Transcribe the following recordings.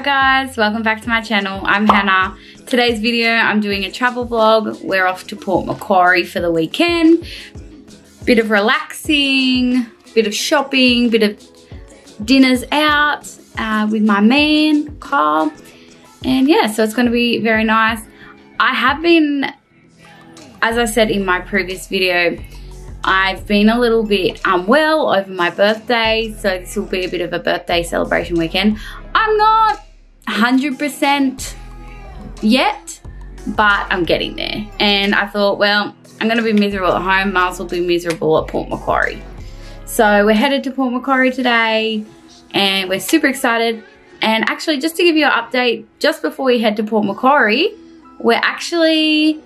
guys, welcome back to my channel. I'm Hannah. Today's video, I'm doing a travel vlog. We're off to Port Macquarie for the weekend. Bit of relaxing, bit of shopping, bit of dinners out uh, with my man, Carl. And yeah, so it's gonna be very nice. I have been, as I said in my previous video, I've been a little bit unwell over my birthday, so this will be a bit of a birthday celebration weekend. I'm not 100% yet, but I'm getting there. And I thought, well, I'm gonna be miserable at home, Miles will be miserable at Port Macquarie. So we're headed to Port Macquarie today, and we're super excited. And actually, just to give you an update, just before we head to Port Macquarie, we're actually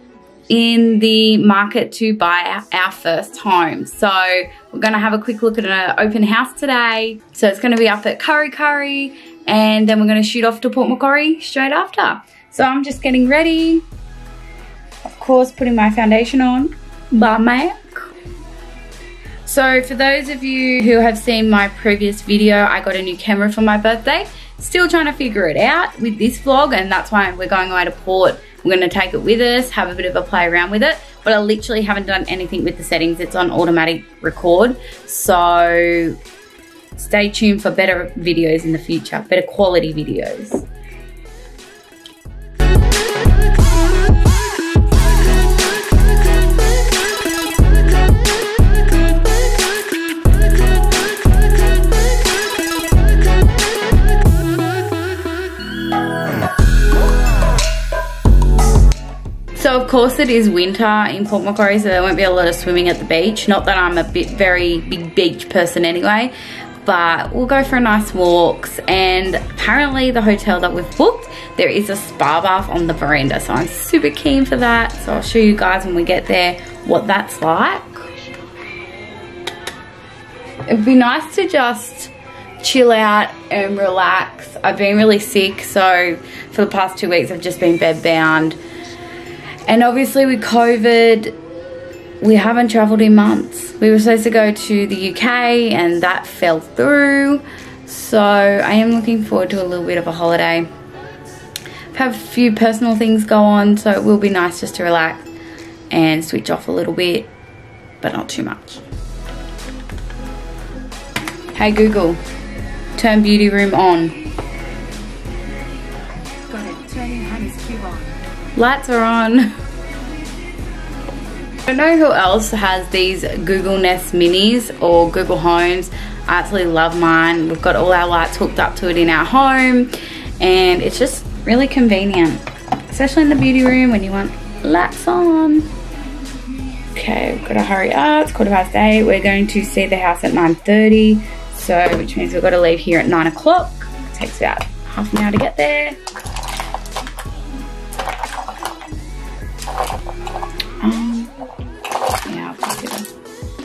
in the market to buy our first home. So we're gonna have a quick look at an open house today. So it's gonna be up at Curry Kurri and then we're gonna shoot off to Port Macquarie straight after. So I'm just getting ready. Of course, putting my foundation on by MAC. So for those of you who have seen my previous video, I got a new camera for my birthday. Still trying to figure it out with this vlog and that's why we're going away to Port. We're gonna take it with us, have a bit of a play around with it, but I literally haven't done anything with the settings. It's on automatic record. So stay tuned for better videos in the future, better quality videos. So of course it is winter in Port Macquarie, so there won't be a lot of swimming at the beach. Not that I'm a bit very big beach person anyway, but we'll go for a nice walks and apparently the hotel that we've booked there is a spa bath on the veranda so I'm super keen for that. So I'll show you guys when we get there what that's like. It'd be nice to just chill out and relax. I've been really sick so for the past two weeks I've just been bed bound and obviously with COVID we haven't travelled in months. We were supposed to go to the UK and that fell through. So I am looking forward to a little bit of a holiday. I've had a few personal things go on so it will be nice just to relax and switch off a little bit, but not too much. Hey Google, turn beauty room on. Got it, turning cube on. Lights are on. I don't know who else has these Google Nest Minis or Google Homes. I absolutely love mine. We've got all our lights hooked up to it in our home and it's just really convenient, especially in the beauty room when you want lights on. Okay, we've got to hurry up. It's quarter past eight. We're going to see the house at 9.30, so which means we've got to leave here at nine o'clock. It takes about half an hour to get there.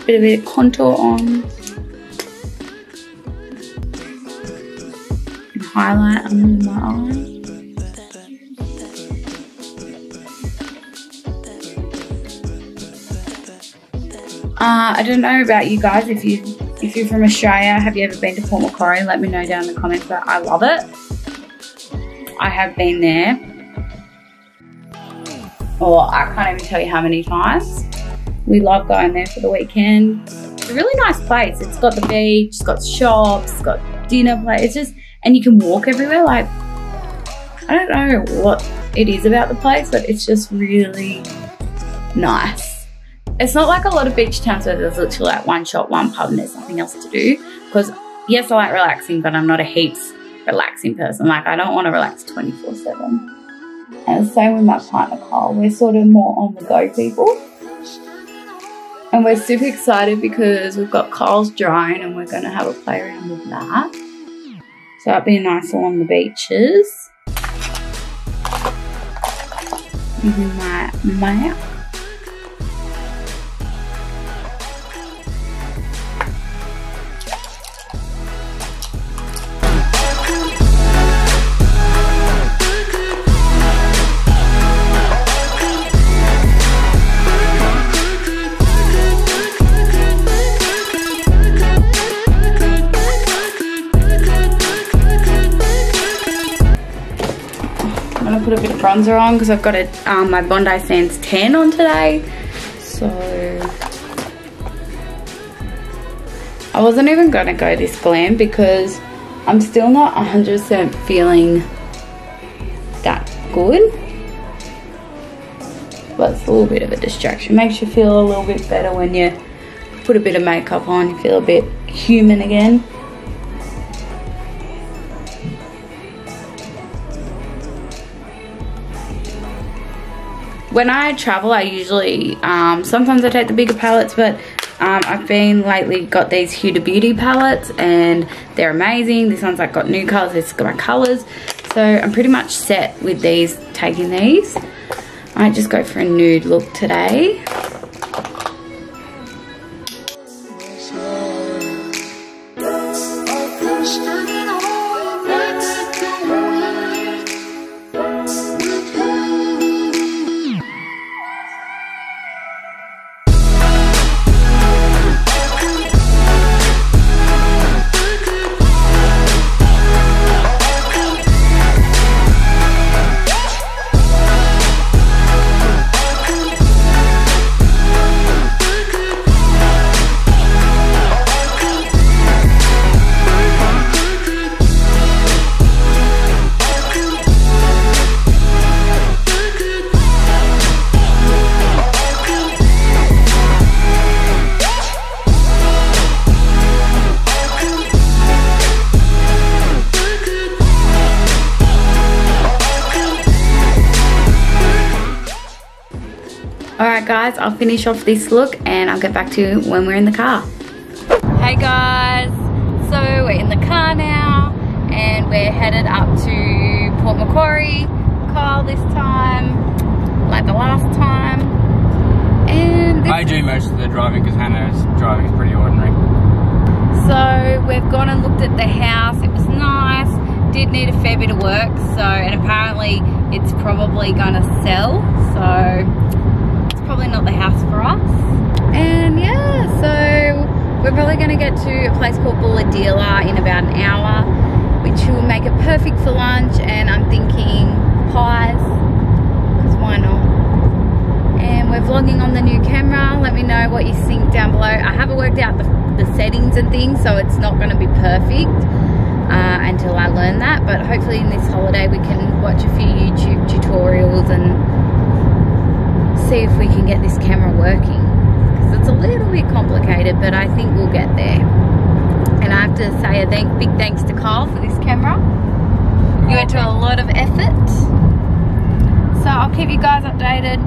Bit of a contour on. And highlight under my eye. Uh, I don't know about you guys. If you if you're from Australia, have you ever been to Port Macquarie? Let me know down in the comments. But I love it. I have been there. Or I can't even tell you how many times. We love going there for the weekend. It's a really nice place. It's got the beach, it's got shops, it's got dinner place. It's just, and you can walk everywhere. Like, I don't know what it is about the place, but it's just really nice. It's not like a lot of beach towns where there's literally like one shop, one pub, and there's nothing else to do. Because yes, I like relaxing, but I'm not a heaps relaxing person. Like I don't want to relax 24 seven. And same with my partner Carl. We're sort of more on the go people. And we're super excited because we've got Carl's drone and we're going to have a play around with that. So that'd be nice along the beaches. My map. Bronzer on because I've got a, um, my Bondi Sands tan on today. So I wasn't even gonna go this glam because I'm still not 100% feeling that good. But it's a little bit of a distraction. Makes you feel a little bit better when you put a bit of makeup on. You feel a bit human again. When I travel, I usually, um, sometimes I take the bigger palettes, but um, I've been lately got these Huda Beauty palettes and they're amazing. This one's like got new colors, it's got my colors. So I'm pretty much set with these, taking these. I might just go for a nude look today. Guys, I'll finish off this look and I'll get back to you when we're in the car. Hey guys, so we're in the car now and we're headed up to Port Macquarie. Carl this time, like the last time. And I do most of the driving because Hannah's driving is pretty ordinary. So we've gone and looked at the house. It was nice. Did need a fair bit of work. So and apparently it's probably gonna sell. So probably not the house for us. And yeah, so we're probably gonna get to a place called Bulahdelah in about an hour, which will make it perfect for lunch. And I'm thinking pies, because why not? And we're vlogging on the new camera. Let me know what you think down below. I haven't worked out the, the settings and things, so it's not gonna be perfect. Uh, until I learn that, but hopefully in this holiday we can watch a few YouTube tutorials and see if we can get this camera working because it's a little bit complicated but I think we'll get there. And I have to say a thank, big thanks to Carl for this camera. You went to a lot of effort. So I'll keep you guys updated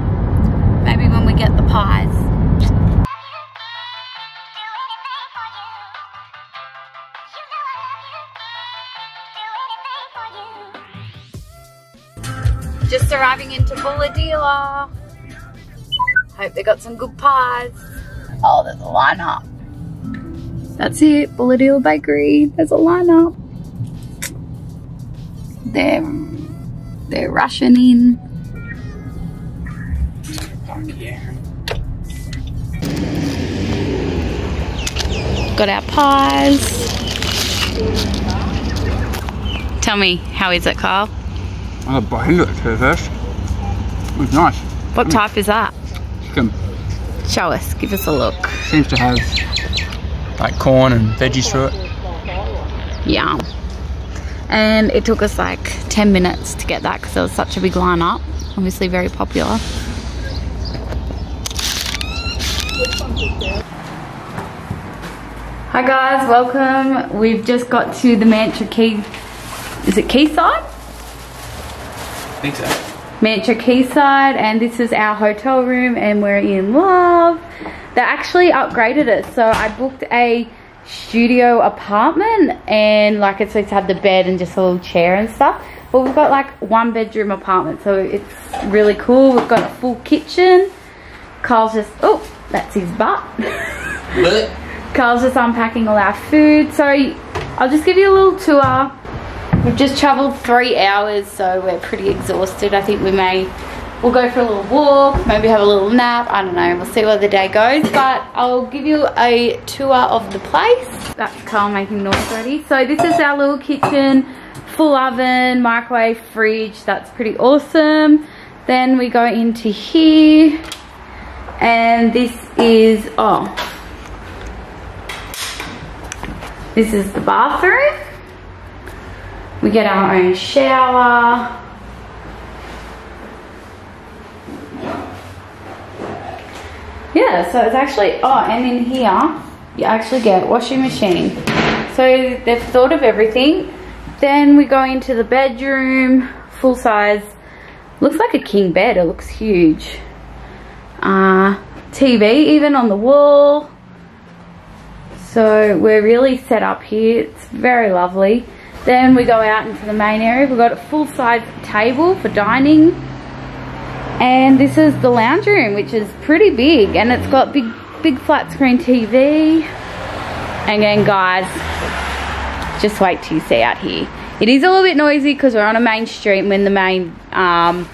maybe when we get the pies. Just arriving into Bulahdelah. Hope they got some good pies. Oh, there's a lineup. That's it, Bulahdelah Bakery. There's a lineup. They're they're rushing in. Got our pies. Tell me, how is it, Carl? I got bite into it first. It was nice. What type is that? Chicken. Show us, give us a look. Seems to have like corn and veggies through it. Yum. And it took us like 10 minutes to get that because there was such a big lineup. Obviously very popular. Hi guys, welcome. We've just got to the Mantra Key, is it Quayside? I think so. Mantra Quayside and this is our hotel room and we're in love. They actually upgraded it. So I booked a studio apartment and like it's supposed to have the bed and just a little chair and stuff. But we've got like one bedroom apartment so it's really cool. We've got a full kitchen. Carl's just, oh, that's his butt. But Carl's just unpacking all our food. So I'll just give you a little tour. We've just traveled three hours, so we're pretty exhausted. I think we may, we'll go for a little walk, maybe have a little nap. I don't know, we'll see where the day goes. But I'll give you a tour of the place. That's Carl making noise already. So this is our little kitchen, full oven, microwave, fridge. That's pretty awesome. Then we go into here and this is, oh, this is the bathroom. We get our own shower. Yeah, so it's actually, oh, and in here, you actually get washing machine. So they've thought of everything. Then we go into the bedroom, full size. Looks like a king bed, it looks huge. Uh, TV even on the wall. So we're really set up here. It's very lovely. Then we go out into the main area. We've got a full size table for dining. And this is the lounge room, which is pretty big. And it's got big, big flat screen TV. And again, guys, just wait till you see out here. It is a little bit noisy because we're on a main street. We're in the main, um,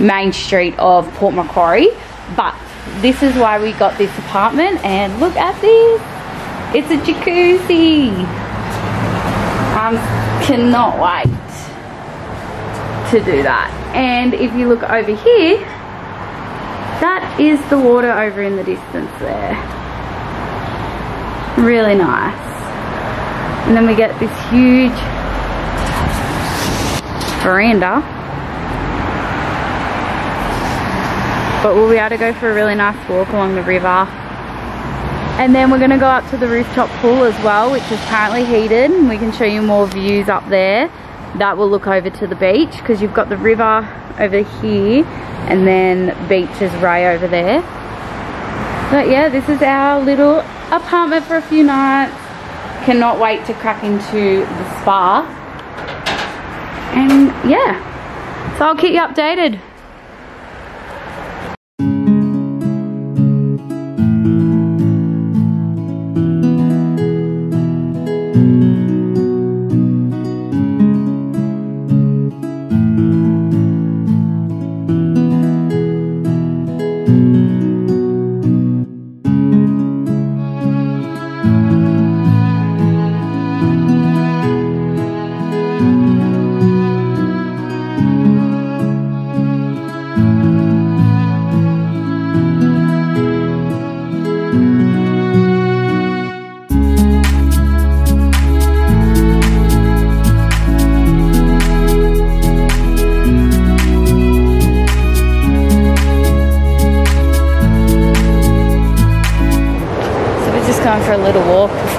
main street of Port Macquarie. But this is why we got this apartment. And look at this. It's a jacuzzi. I cannot wait to do that. And if you look over here, that is the water over in the distance there. Really nice. And then we get this huge veranda. But we'll be able to go for a really nice walk along the river. And then we're gonna go up to the rooftop pool as well, which is currently heated. And we can show you more views up there that will look over to the beach because you've got the river over here and then beach is right over there. But yeah, this is our little apartment for a few nights. Cannot wait to crack into the spa. And yeah, so I'll keep you updated.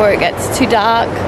Before it gets too dark.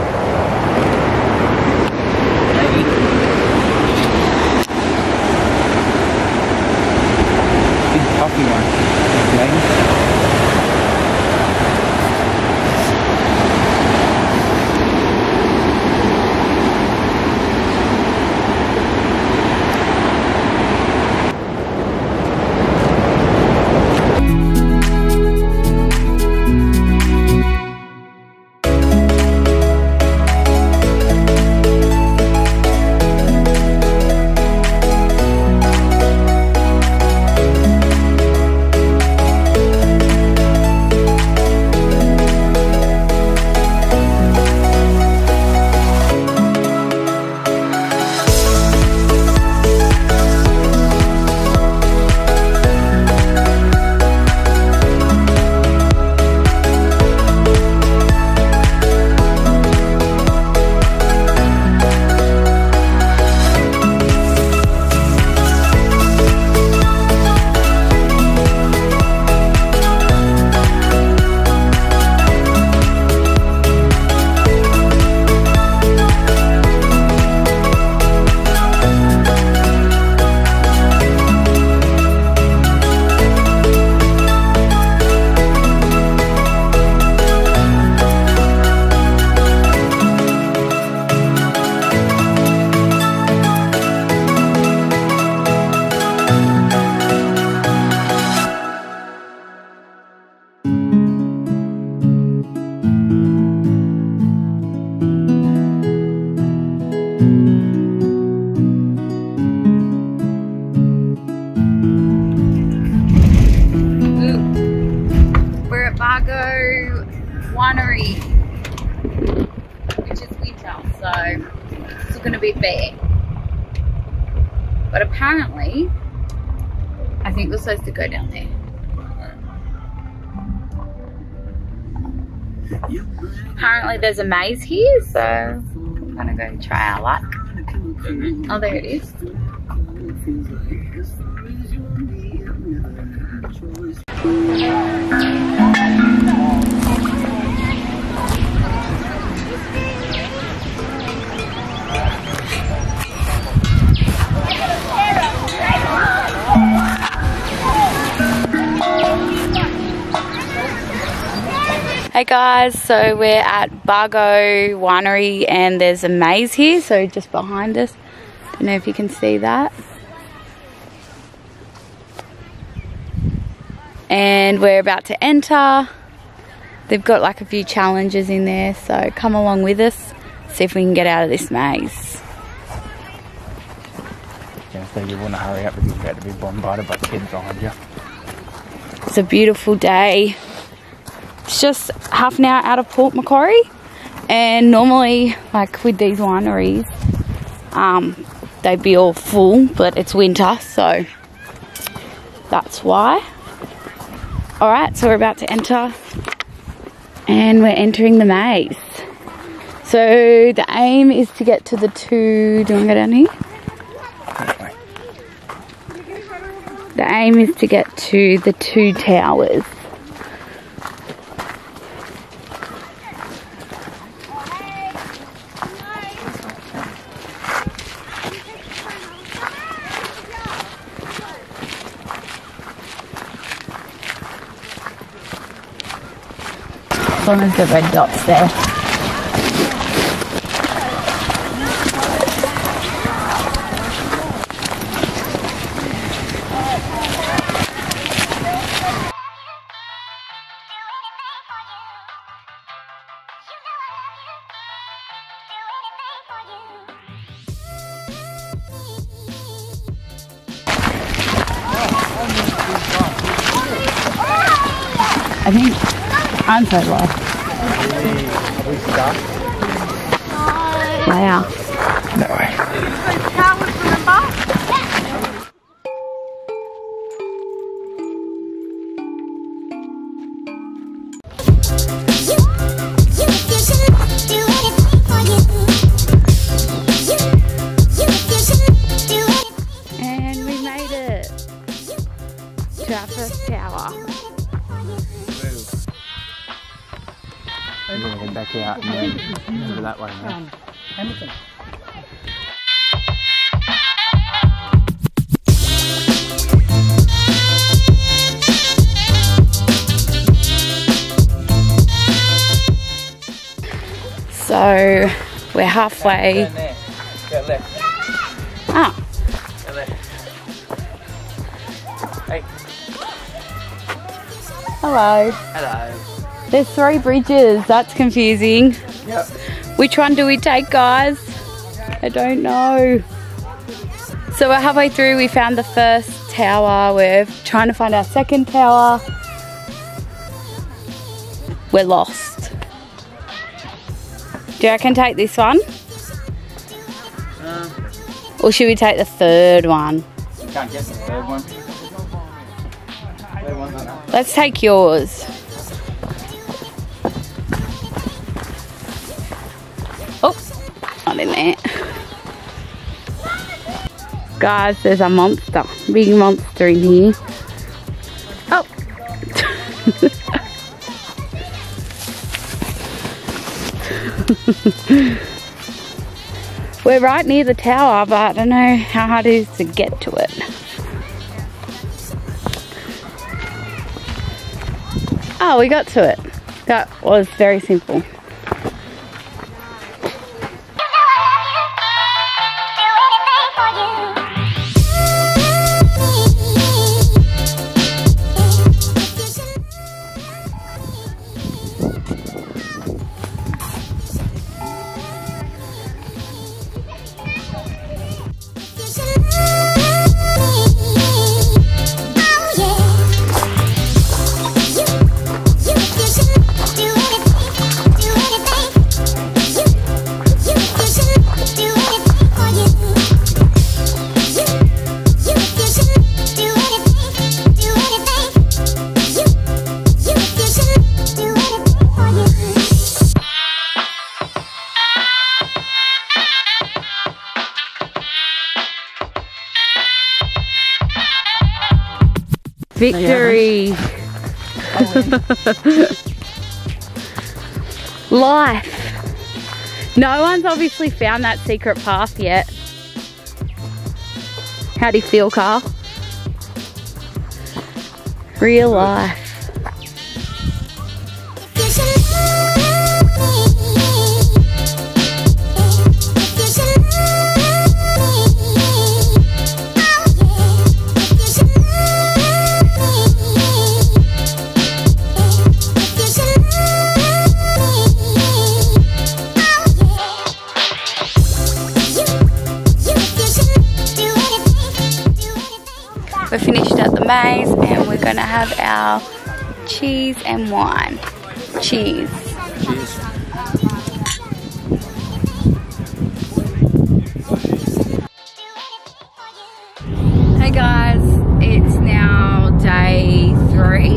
Apparently there's a maze here, so I'm gonna go try our luck. Mm-hmm. Oh, there it is. Hey guys, so we're at Bago Winery and there's a maze here, so just behind us. Don't know if you can see that. And we're about to enter. They've got like a few challenges in there, so come along with us, see if we can get out of this maze. Yeah, so you want to hurry up because you're about to be bombarded by kids behind you. It's a beautiful day. It's just half an hour out of Port Macquarie, and normally, like with these wineries, um, they'd be all full, but it's winter, so that's why. All right, so we're about to enter, and we're entering the maze. So the aim is to get to the two. Do you want to go down here? The aim is to get to the two towers. As the red dot's there. Think I'm back out and then over that way now. So we're halfway. Down there. Go left. Ah, Go left. Hey. hello. Hello. There's three bridges. That's confusing. Yep. Which one do we take, guys? I don't know. So we're halfway through. We found the first tower. We're trying to find our second tower. We're lost. Do you reckon take this one? Uh, Or should we take the third one? you can't get the third one. Third one's on that. Let's take yours. In there. Guys, there's a monster. Big monster in here. Oh. We're right near the tower, but I don't know how hard it is to get to it. Oh, we got to it. That was very simple. Victory. Life. No one's obviously found that secret path yet. How do you feel, Carl? Real life. And we're gonna have our cheese and wine. Cheese. Cheers. Hey guys, it's now day three.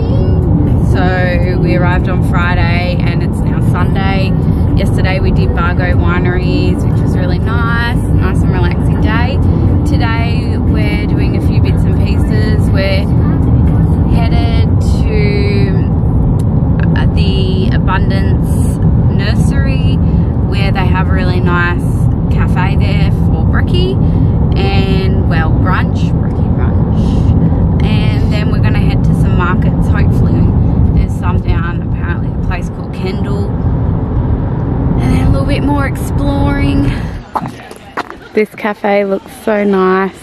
So we arrived on Friday and it's now Sunday. Yesterday we did Bago Wineries, which was really nice, Abundance Nursery where they have a really nice cafe there for brekkie and well brunch, brekkie brunch. And then we're gonna head to some markets. Hopefully there's some down apparently a place called Kendall. And then a little bit more exploring. This cafe looks so nice.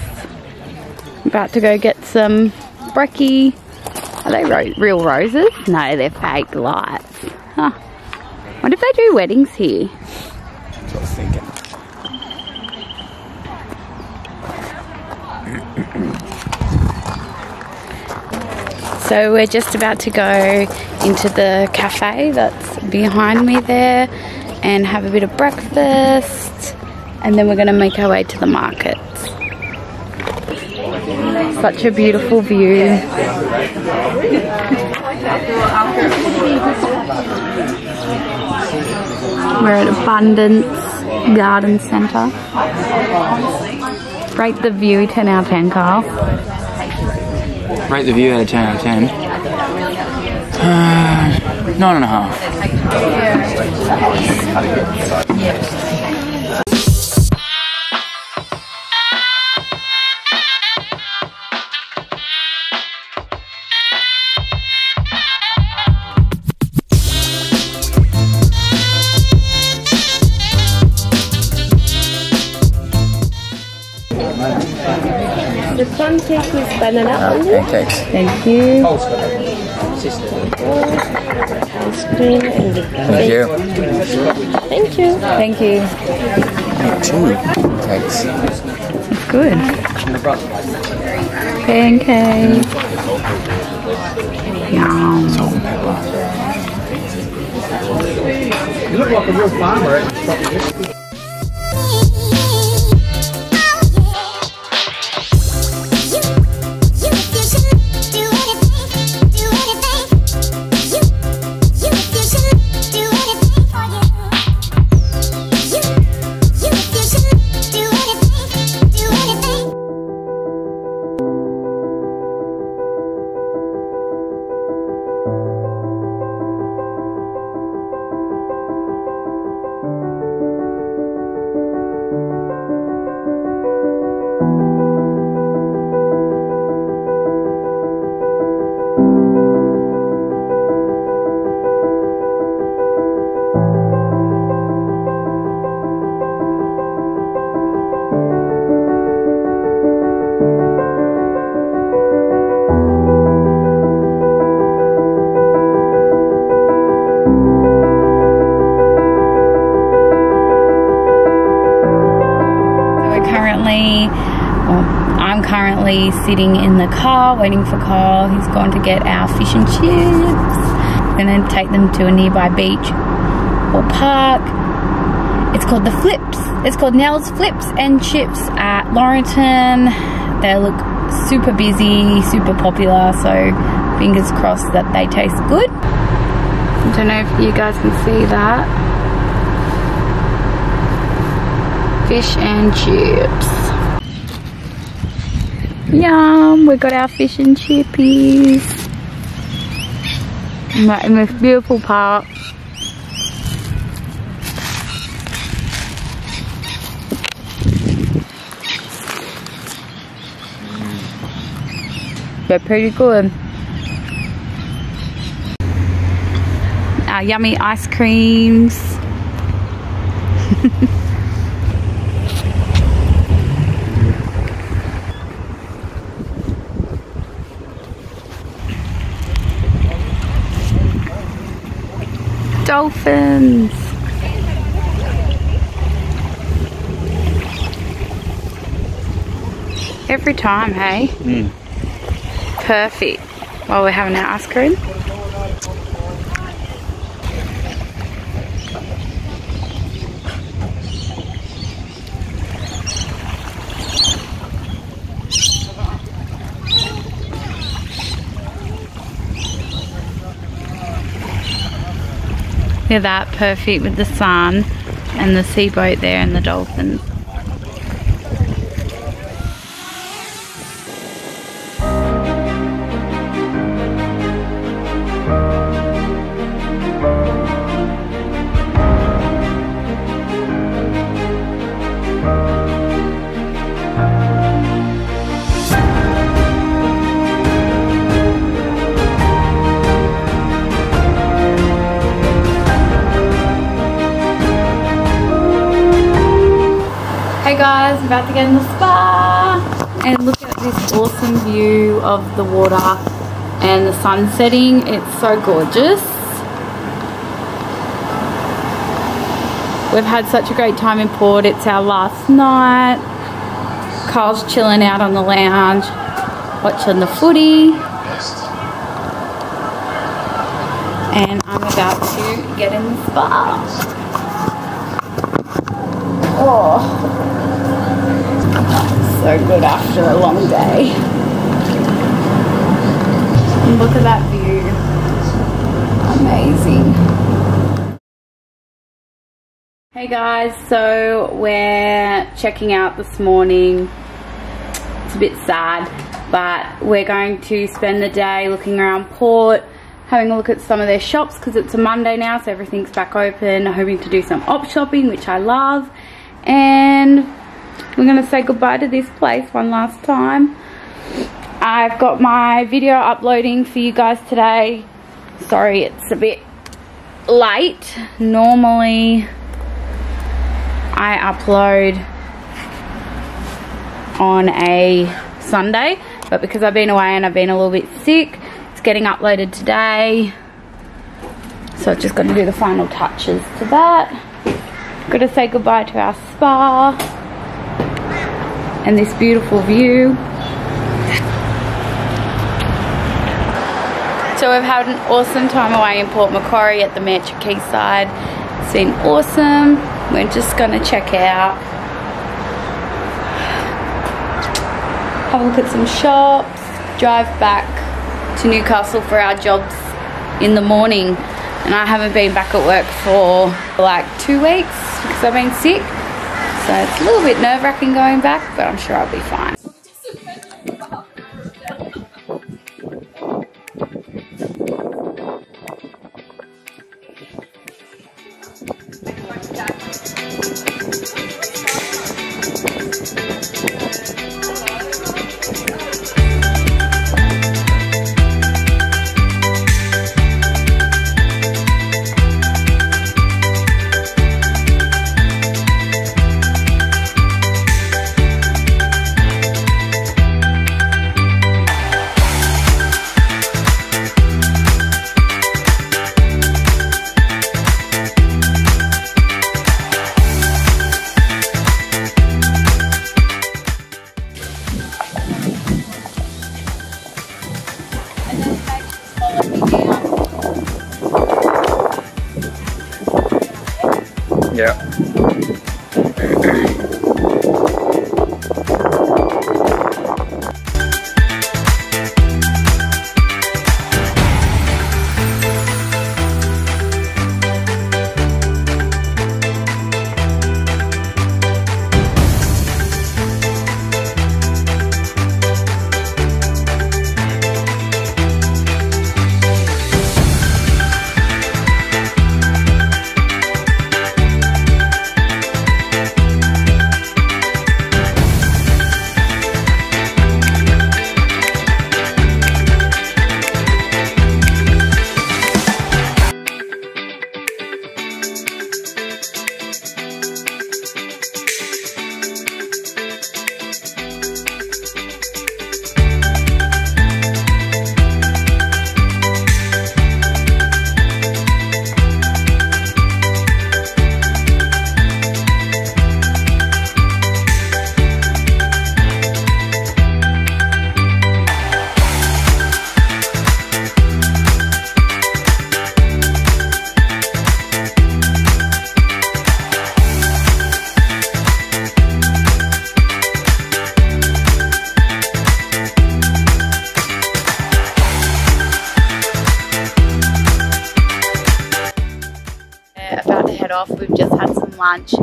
About to go get some brekkie. Are they ro real roses? No, they're fake lights. Huh. What if they do weddings here? That's what I was thinking. So we're just about to go into the cafe that's behind me there and have a bit of breakfast and then we're going to make our way to the markets. Such a beautiful view. We're at Abundance Garden Centre. Rate the view 10 out of 10, Carl. Rate the view out of 10 out of 10. Uh, nine and a half. Banana ah, only, Pancakes. Thank you. ice cream, and the Thank you. Thank you. Thank you. Mm, Two pancakes. Good. Pancake. Yum. Salt and pepper. You look like a real farmer eh? Currently sitting in the car waiting for Carl. He's gone to get our fish and chips. We're gonna take them to a nearby beach or park. It's called the Flips. It's called Nell's Flips and Chips at Laurieton. They look super busy, super popular, so fingers crossed that they taste good. I don't know if you guys can see that. Fish and chips. Yum, we got our fish and chippies. In this beautiful park. They're pretty good. Our yummy ice creams. Dolphins. Every time, hey? Mm. Perfect. While we're having our ice cream. Look at that, perfect with the sun and the sea boat there and the dolphins. The water and the sun setting. It's so gorgeous. We've had such a great time in Port. It's our last night. Carl's chilling out on the lounge, watching the footy. And I'm about to get in the spa. Oh, so good after a long day. Look at that view. Amazing. Hey guys, so we're checking out this morning. It's a bit sad, but we're going to spend the day looking around Port, having a look at some of their shops because it's a Monday now, so everything's back open. Hoping to do some op shopping, which I love. And we're gonna say goodbye to this place one last time. I've got my video uploading for you guys today. Sorry, it's a bit late. Normally, I upload on a Sunday, but because I've been away and I've been a little bit sick, it's getting uploaded today. So I've just got to do the final touches to that. Got to say goodbye to our spa and this beautiful view. So we've had an awesome time away in Port Macquarie at the Mantra Quayside. It's been awesome. We're just gonna check out, have a look at some shops, drive back to Newcastle for our jobs in the morning. And I haven't been back at work for like two weeks because I've been sick. So it's a little bit nerve wracking going back, but I'm sure I'll be fine. Had some lunch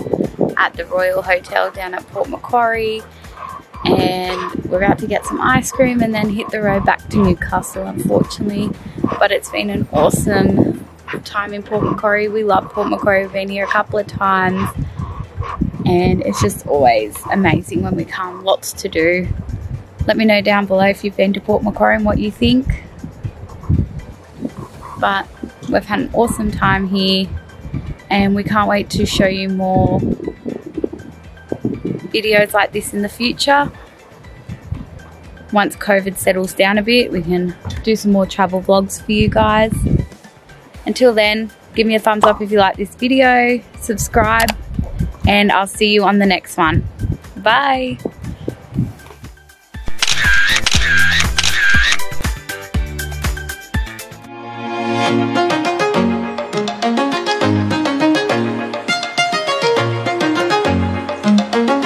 at the Royal Hotel down at Port Macquarie and we're about to get some ice cream and then hit the road back to Newcastle unfortunately. But it's been an awesome time in Port Macquarie. We love Port Macquarie. We've been here a couple of times and it's just always amazing when we come. Lots to do. Let me know down below if you've been to Port Macquarie and what you think. But we've had an awesome time here and we can't wait to show you more videos like this in the future. Once COVID settles down a bit, we can do some more travel vlogs for you guys. Until then, give me a thumbs up if you like this video, subscribe, and I'll see you on the next one. Bye!